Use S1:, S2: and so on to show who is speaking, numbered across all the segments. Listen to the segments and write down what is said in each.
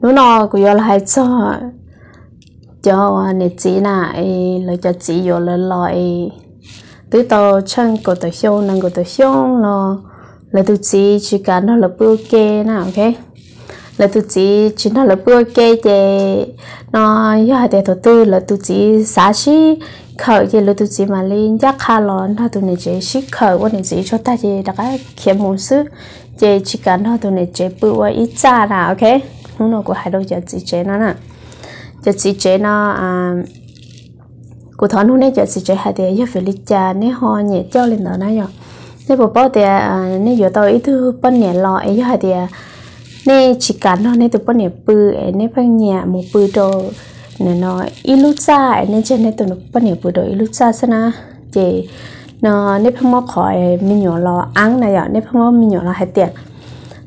S1: nó nó cũng giờ lại cho cho nè chỉ là lấy cho chỉ vô lên lại. Từ tàu chân của tàu hiu năng của tàu hiu nó lấy tu chỉ chỉ cả nó là bữa kê nào ok? Là tu chỉ chỉ nó là bữa kê thì nó giờ để đầu tư là tu chỉ xả xí khởi thì là tu chỉ mà lên giác khá lo nó tu này chỉ xí khởi của này chỉ cho ta chỉ đặc cái kiếm một sự chế chỉ cần nó tu này bự bữa ít cha là ok nó nó của hai đôi giờ chỉ chế nó nè giờ chỉ chế nó à cụ thọ nó này giờ chỉ chế hai đứa giờ phải lịch cha nè ho nhẹ cho lên đó nãy rồi nè bố bao đứa nè giờ tao ít thứ bên nhẹ lo ấy giờ hai đứa nè chỉ cần nó nè tụi bên nhẹ bự ấy nè bên nhẹ một bự đồ nè nó ít lúc cha ấy nè trên nè tụi nó bên nhẹ bự đồ ít lúc cha xem na chế nó nếp không móc khỏi mình nhỏ lo ăn này ạ, nếp không móc mình nhỏ lo hai tiền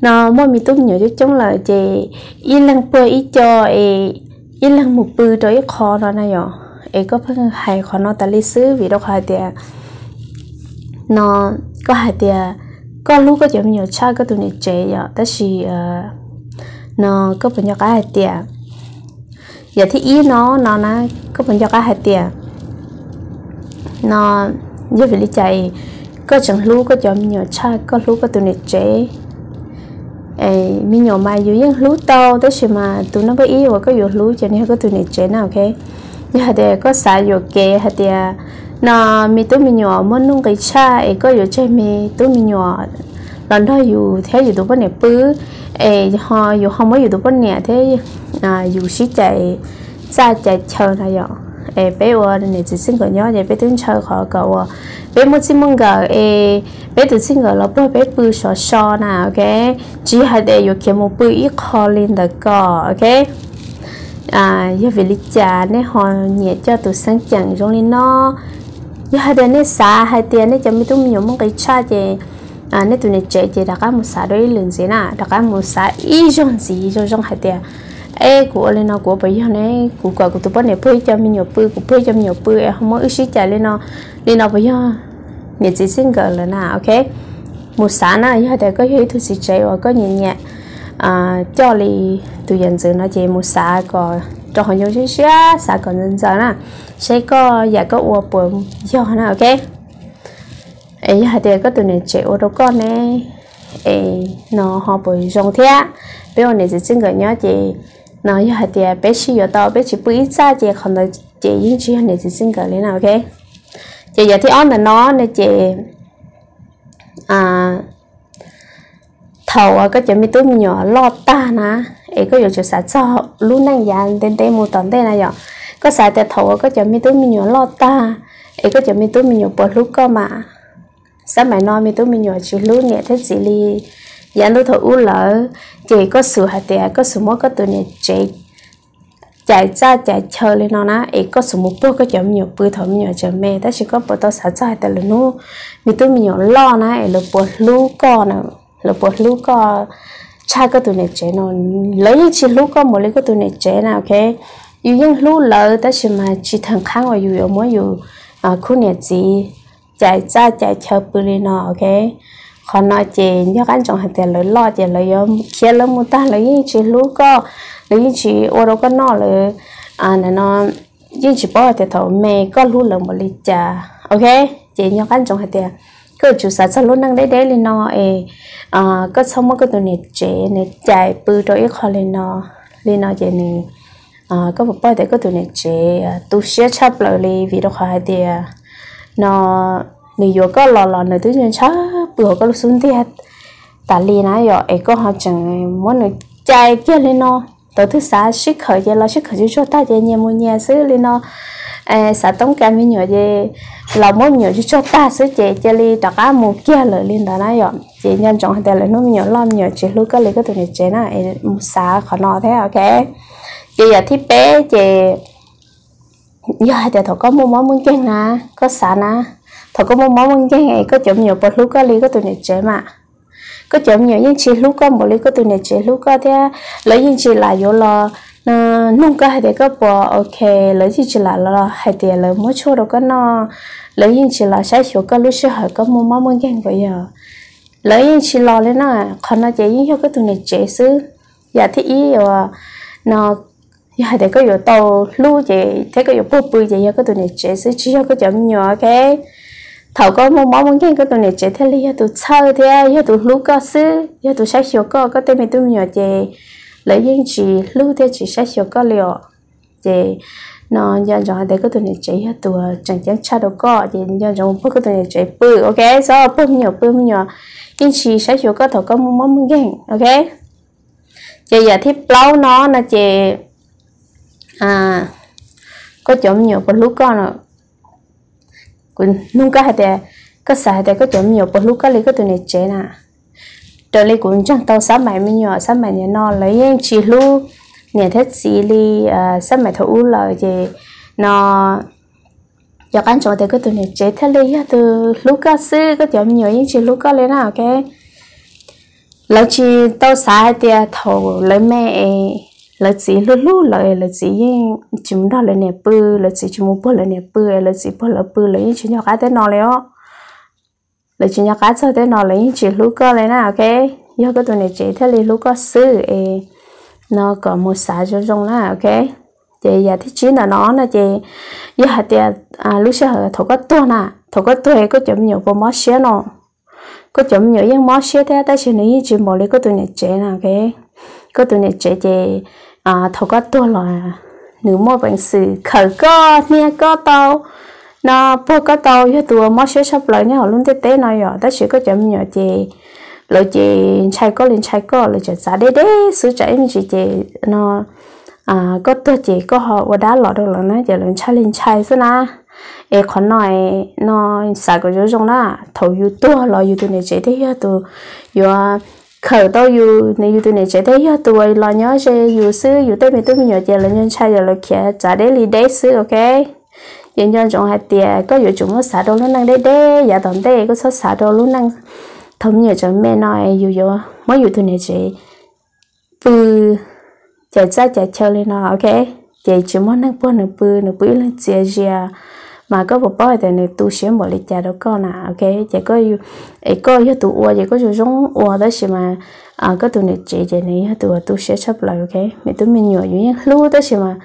S1: nó mỗi mình tốt nhỏ cho chúng là chị ít lần bơi ít cho ít lần một bơi rồi ít khó nó này ạ. Ấy có phải hay khó nó ta lý xứ vì đâu hai tiền nó có hai tiền có lúc có chuyện nhiều cha, có tụi này trẻ ạ, ta chỉ ờ, nó có phần nhỏ cái hai tiền giờ thì ý nó nó nó có phần nhỏ cái hai tiền nó giờ phải đi chạy. Có chẳng lú, có chọn nhỏ cha, có lú, có tụi này trẻ ấy mình nhỏ mai dù những lú to tới khi mà tụi nó có ý và có dù lú cho nên có tụi này trẻ nào, ok? Giờ hạt để có xả dù kê hạt để nó mi tụi mình nhỏ muốn nung cái cha ấy có dù chơi mi tụi mình nhỏ lần đó dù thế dù tụi bọn này bứ. Ấy họ dù không có dù tụi bọn này thế à dù xí chạy, xa chạy chờ này vậy? Ấy bé ở này chỉ sinh cái nhỏ vậy bé đứng chờ họ cậu ờ. bé muốn xin mong gà e, eh, bé tự sinh gà là bé bé bự sọ sọ nào ok? Chỉ hai đứa yêu kiếm một bự ít khó lên được có ok? À giờ về lịch cha nên họ nhẹ cho tụi sinh chẳng trong lên nó. Giờ hai đứa nên sa hai tiền nên cho biết tụi mình mong cái cha gì à nên tụi này chơi chỉ đặc cái một xả đôi lần gì nè đặc cái một sa ít giống gì trong giống hai tiền ê, của lên nó của bây giờ này của cả của tụi bắt này phơi cho mình nhiều phơi, của phơi cho mình nhiều phơi. Không có ít trả lên nó lên nó bây giờ. Nhẹ chỉ xin gỡ là nào, ok? Một sáng nào, giờ thì có hiểu thứ gì chạy và có nhẹ nhẹ. À cho đi tụi dân sự nó chỉ một sáng có cho họ nhiều chút xíu sáng còn dân giờ nè. Sẽ có giờ có uo bùm giờ nào, ok? Ấy giờ thì có tụi này chạy ô tô con này ấy nó họ bùi rong thế bây giờ này chỉ xin gỡ nhớ chị nó giờ thế thì bé chỉ giờ đâu bé chỉ bùi ra chị còn được chị những chuyện này thì xin gỡ lên nào, ok? Chị giờ thì on là nó nên chị à thầu có chuyện mi tôi nhỏ lo ta nè ấy có giờ chuyện xảy cho, luôn năng dàn tên tên một tuần tên này rồi có xảy ra thầu có chuyện mi tôi nhỏ lo ta. Ấy có chuyện mi tôi nhỏ bỏ lúc cơ mà. Sao mày nói mi tôi nhỏ chỉ lúc nhẹ thế gì đi giờ tôi thầu u lỡ chị có sự hạt tiền có sự mất có tụi này chỉ chạy ra chạy chờ lên nó na ấy có sự một bước, có chậm nhiều bữa thầm nhiều, chậm mẹ ta chỉ có bộ tao sát ra tại lần nu vì tôi mình nhiều lo na ấy là bộ lú con nè là bộ lú con cha có tụi này chế nó lấy những chỉ lú con một lấy có tụi này chế nào ok? Yêu những lú lỡ ta chỉ mà chỉ thằng ở và yêu mỗi yêu à khu nhà gì chạy ra chạy chờ bữa lên nó ok? Khó nói chị, nhớ anh chồng hạt tiền lấy lo chị lấy yếm kia lấy mua ta, lấy những chỉ lú con lấy chỉ ô, đâu có nọ lấy à nè nó nhưng chỉ bỏ thì thầu mẹ có lú lấy một lít trà ok? Chị, nhớ anh chồng hai tiền? Cứ chủ sản xuất luôn năng đấy đấy lên nó ấy à ờ, có xong mà cái tụi này trẻ này, chạy bự rồi khó lên nó lên nó chị này à có một bao thì có tụi này trẻ à, tu sửa chấp lại đi vì đó hai tiền? Nó nếu có lò lò nữa tự nhiên chắc bữa có lúc xuống thiệt. Ta liền á rồi ấy dạ, có họ chẳng muốn được chạy kia lên nó tổ thứ sáu sức khởi giờ là sức khởi cho ta giờ nhà mua nhà xứ lên nó à xã tống cam với nhỏ gì là muốn nhỏ cho ta xứ chị chơi li đặt á mua kia lời lên đó nói rồi chị nhân chọn hay là nó nhỏ lắm nhỏ chị lúc cái lấy cái tụi này chị nó một xã khó nó thế, ok? Chị giờ thiết bé chị giờ thì thọ có mua món muốn kén nè có xã nè thọ có mua món muốn kén này có chậm nhiều bột lúc có lý có tụi này chế mà có chậm nhiều nhưng chỉ lúc có một lý có tụi này chế lúc có thế. Lấy nhưng chỉ là vô lo ờ, nung cái thì có bỏ ok. Lấy những chỉ là lo hay thì lấy mỗi chỗ đâu có nó lấy nhưng chỉ là sai số có lúc sẽ hỏi có mua mắm muốn gan bây giờ lấy nhưng chỉ lo lên nó còn nó chế nhưng có tụi này chế xứ. Giờ thì ý rồi nó dạ, giờ thì có vô tàu lúc vậy, thế có yếu bự bự giờ có tụi này chế xứ, chỉ có chậm nhỏ cái thầu có một món món cái có tụi này chế thế li tụi chơi thế giờ tụi lú có sư giờ tụi sách hiểu có có tên mình tụi nhỏ chế lấy những chỉ lú thế chỉ sách hiểu có liệu. Chế nó giờ giờ để có tụi này chế tụi chẳng chẳng cha đâu có thì giờ giờ có tụi này chế bự, ok? So bự nhỏ bự nhỏ? Những chỉ sách hiểu có thầu có một món món cái ok? Chế giờ thì lâu nó là chế à có chỗ nhiều có lú con rồi cũng nung cái hạt đè có xài đè có chấm nhiều bữa lúc cái lấy cái tụi này chế na, trở lại cũng chẳng tao sáng mày mới nhỏ sáng mày nhà nó lấy những chỉ lu nhà thiết gì li à sáng mày thấu lời gì nó giờ anh chỗ thì cái tụi này chế. Thế lấy từ lúc cái sư cái chấm nhiều những chỉ lúc cái lấy nào cái lấy chỉ tao xài đè thầu lấy mẹ là chỉ lú lú là là chỉ chúng đó là nẹp bự là chỉ chúng bự là nẹp bự là chỉ bự là bự là những chuyện nhỏ cái tên nó ó là chuyện nhỏ cái cho tên nó lấy những chuyện lú cơ lấy nè ok giờ cái tụi này chỉ thế là lú cơ sư ê nó có một xã cho trong là ok chị giờ thì chỉ là nó là chị giờ hạt tiền à lúc sau thầu có tua nè thầu có tua có chấm nhiều có mót xé nó có chấm nhiều những mót xé thế ta chỉ nói chuyện bỏ lấy cái tụi này chế nè ok cái tụi này chế chị à thầu có tua là nếu mua bằng sự khởi có nia có tàu nó bố có tàu với tua mua sẽ sắp lại nhau, luôn tế tế nói rồi ta chỉ có chậm nhỏ chị lợi chị chạy có lên chạy có lợi chị giá đế đế sự chạy mình chị chị nó à có tua chị có họ và đá lọ đâu là nó, giờ lên chạy lên chạy xí na. Ê còn nói, nó xài cái chỗ trong đó. Thầu yêu tua lo yêu tụi này chị thế tụi yêu khởi tao yêu này yêu tụi này chạy thấy yêu tụi lo nhớ chơi yêu sư yêu tới mình tụi mình nhớ chơi là nhân chạy rồi kia trả đấy li đấy sư ok? Nhân nhân trong hai tiền có yêu chúng nó xả đồ luôn năng đấy đấy giờ tổng đấy có số xả đồ luôn năng. Thống nhớ cho mẹ nói yêu yêu mới yêu tụi này chạy bự chạy ra chạy chơi lên nó ok? Chạy chúng nó năng bữa năng bự năng bự lên chơi chơi mà có một bao thì này tu sửa một lịch trả đó con à ok? Chỉ có yêu ấy có yêu tu uo chỉ có chú giống uo đó xí mà à có tu này chỉ chỉ này tu tu sửa chấp lại ok? Mình tu mình nhiều như lú đó xí mà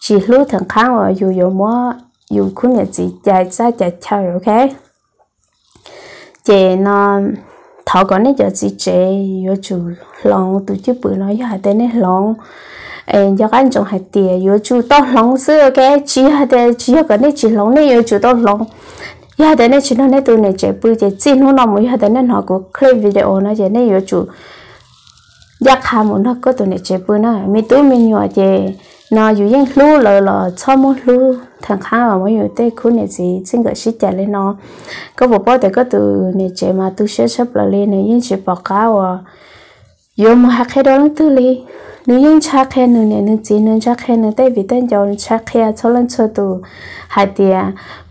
S1: chỉ lú thằng kháng và yêu yêu mua yêu cũng là chỉ chạy ra chạy chơi ok? Chỉ nó thảo có này giờ chỉ chơi, yêu chủ lòng tu chứ bự nó giờ tên này lòng em cho anh chồng hạt tiền yêu chú to lòng xưa cái chỉ hạt tiền chỉ cái này chỉ lòng này yêu chú to lòng ya hạt này chỉ nó này tôi này chế bự chế chỉ nó nằm mới hạt này, nó có clip video, nó chế này yêu chú ya khá muốn nó có tôi này chế bự nó. Mi tôi mi nhỏ chế nó yêu những lu lờ lờ, cho một lu thằng khác mà mới yêu tê khu này gì xin cái shit chạy lên nó. Có bộ bao để có từ này chế mà tôi sẽ sắp lại lên này những chỉ bỏ cá và yêu mo ha khe đó tu li nếu yin cha khe nu ne nếu chỉ nu cha khe nu tại vi tên jo cha khe cho lan cho tụ ha tia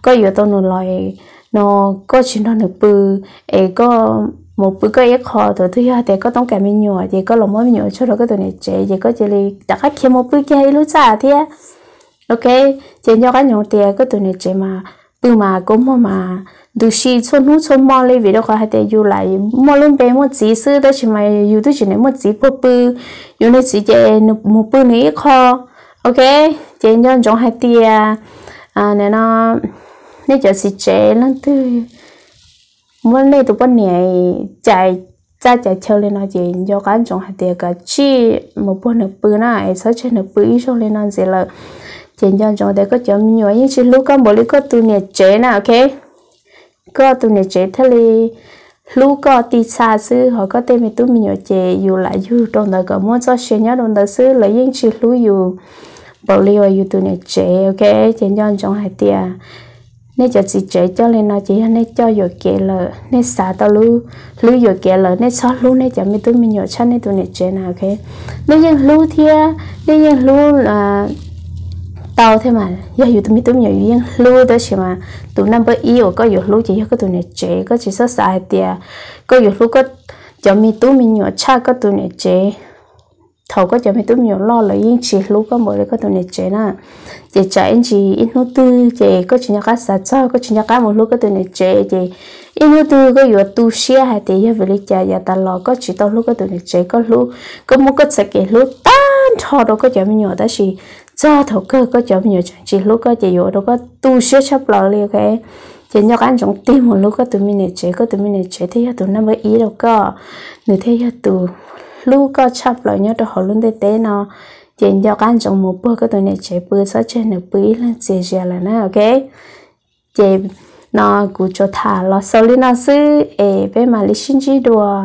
S1: có yếu tố nữa loại nó có chuyện đó nữa bự ấy có một bữa có ít khó thôi, thứ hai thì có tông cảm mình nhỏ thì có lòng mới nhỏ cho nó cái tụi này chế thì có chỉ là đặt khách khi một bữa kia lúc xa thì, ok chế cho cái nhỏ thì có tụi này chế mà bữa mà cũng mà du shi chôn hu chôn mò lấy về đâu có hai tay yu lại. Mò lên bé mò chỉ sư, đó chỉ mà yu đó chỉ nên mò chỉ bự bự yu này chỉ chế một bự này kho. Ok chế nhân trong hai tia à. à nên nó nên cho chỉ chế lên từ mò này tụi bọn này chạy chạy chạy chơi lên nó chế cho cái trong hai tia cái chi một bữa nữa bự này sau chơi nữa bự ít lên nó gì là chế nhân trong đấy có chấm nhiều những chỉ lúc con bố đi có tụi này chế nè, ok? Có tụi này chế thế li lu có ti xa sư họ có tên mình tụi mình nhớ chế dù lại dù trong đó có muốn cho xe nhớ trong đó sư lấy những chi lu dù. Bảo liều dù tụi này chế, ok? Chế cho trong hai tia. Nên cho chị chế cho nên nó chỉ nên cho dù kể là nên xả tao lu lu dù kể là nên xót lu nên cho mình tụi mình nhớ chắc nên tụi này chế nào, ok? Nên những lu thia nên những lu là tao thế mà. Giờ dù tụi mình tụi mình yên lưu đó chỉ mà. Tụi năm bữa yêu có dù lưu chỉ có tụi này chế có chỉ số sai tiệt có dù lưu có cho mình tụi mình nhỏ cha có tụi này chế thầu có cho mình tụi mình nhỏ lo là yên chỉ lưu có mỗi có tụi này chế na, chỉ trả yên chỉ yên nô tư chỉ có chỉ nhà cá sạch cho có chỉ nhà cá một lúc có tụi này chế chỉ yên nô tư có dù tu xia hay thì giờ về lấy cha giờ ta lo có chỉ tao lúc có tụi này chế có lúc có muốn có sạch cái lúc tan thọ đâu có cho mình nhỏ đó chỉ cho thầu cơ có cho mình chẳng chỉ lúc có chỉ yếu đâu có tu sửa chấp lo liền cái chỉ nhóc anh trong tim một lúc có tụi mình này chế, có tụi mình này chế thì tụi nó mới ý đâu có. Nếu thế tụi lúc có chấp lại nhớ đâu họ luôn để tế nó. Chỉ nhóc anh trong một bữa có tụi này chế bữa sau chế nửa bữa lên chế chế là nó, ok? Chế nó cũng cho thả lo sau lên nó xứ, ê, bé mà lý sinh chỉ đùa.